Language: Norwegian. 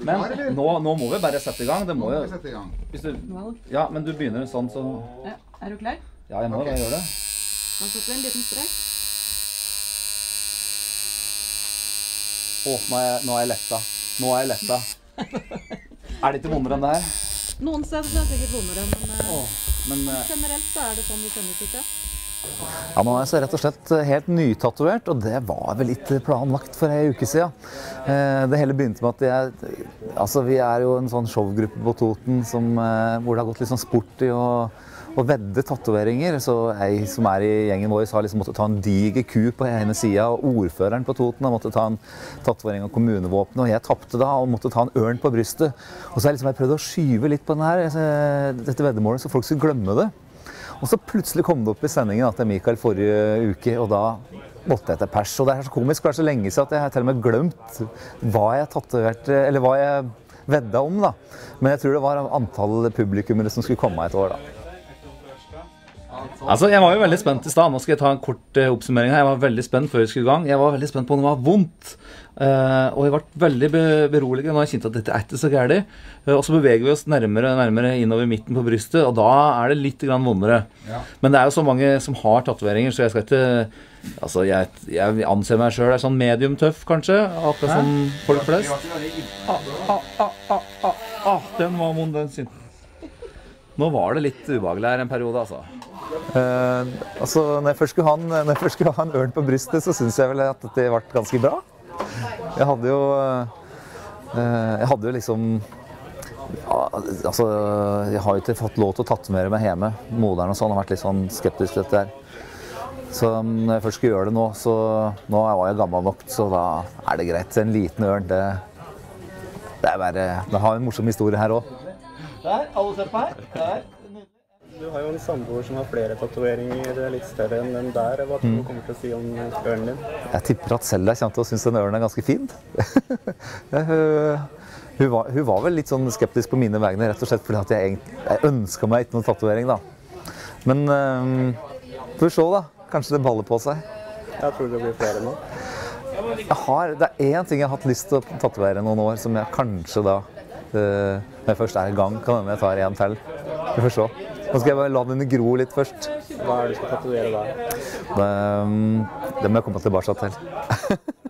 Men klar, nå, nå må vi bare sette i gang. Det må jo sette i gang. hvis du, Ja, men du begynner sånn, så Ja. Er du klar? Ja, jeg må okay. gjøre det. Da setter vi en liten strek. Å, nå er jeg, nå er jeg letta. Nå er jeg letta. er det ikke vondere enn det her? Noen steder er det sikkert vondere, men eh, Åh, men eh, generelt så er det sånn det kjennes ut, ja. Ja, nå er jeg så rett og slett eh, helt nytatovert, og det var vel litt planlagt for ei uke siden. Eh, Det hele begynte med at jeg Altså, vi er jo en sånn showgruppe på Toten som, eh, hvor det har gått litt sånn sport i å, å vedde tatoveringer. Så ei som er i gjengen vår, har liksom måttet ta en diger ku på ene sida, og ordføreren på Toten har måttet ta en tatovering av kommunevåpenet, og jeg tapte da og måtte ta en ørn på brystet. Og så har jeg liksom jeg prøvd å skyve litt på denne, eh, dette veddemålet, så folk skulle glemme det. Og så plutselig kom det opp i sendingen da, til Mikael forrige uke, og da måtte jeg til pers. Og det er så komisk, for det er så lenge siden at jeg har til og med glemt hva jeg tatoverte, eller hva jeg vedda om, da. Men jeg tror det var antall publikummere som skulle komme et år, da. Altså, Jeg var jo veldig spent i stad. Nå skal jeg ta en kort uh, oppsummering. her. Jeg var veldig spent før vi skulle i gang. Jeg var veldig spent på om det var vondt. Uh, og jeg ble veldig be beroliget når jeg kjente at dette er ikke så gærent. Uh, og så beveger vi oss nærmere og nærmere innover midten på brystet, og da er det litt grann vondere. Ja. Men det er jo så mange som har tatoveringer, så jeg skal ikke Altså, jeg, jeg anser meg sjøl sånn medium tøff, kanskje. Akkurat som folk flest. Ah, ah, ah, ah, ah, ah, den var vond, den sin. Nå var det litt ubehagelig her en periode, altså. Eh, altså, når jeg først skulle ha en, når jeg først skulle ha en ørn på brystet, så syns jeg vel at det ble ganske bra. Jeg hadde jo uh, Jeg hadde jo liksom ja, altså, jeg har jo ikke fått lov til å tatovere meg hjemme. Moderen og sånn har vært litt sånn skeptisk til dette her. Så når jeg først skulle gjøre det nå, så nå var jeg gammel nok, så da er det greit. En liten ørn, det, det er bare Det har en morsom historie her òg. Der, alle ser på her. Der. Du har jo en samboer som har flere tatoveringer litt større enn den der. Hva tror du kommer til å si om ørnen din? Jeg tipper at Selda kommer til å synes den ørnen er ganske fin. Hun, hun, var, hun var vel litt sånn skeptisk på mine vegne, rett og slett fordi at jeg, jeg ønska meg ikke noen tatovering, da. Men um, får vi se, da. Kanskje det baller på seg. Jeg tror det blir flere nå. Jeg har, det er én ting jeg har hatt lyst til å tatovere noen år, som jeg kanskje da uh, Når jeg først er i gang, kan hende jeg tar en til. Vi får se. Nå skal jeg bare la den gro litt først. Hva er det du skal tatovere da? Det, um, det må jeg komme tilbake til.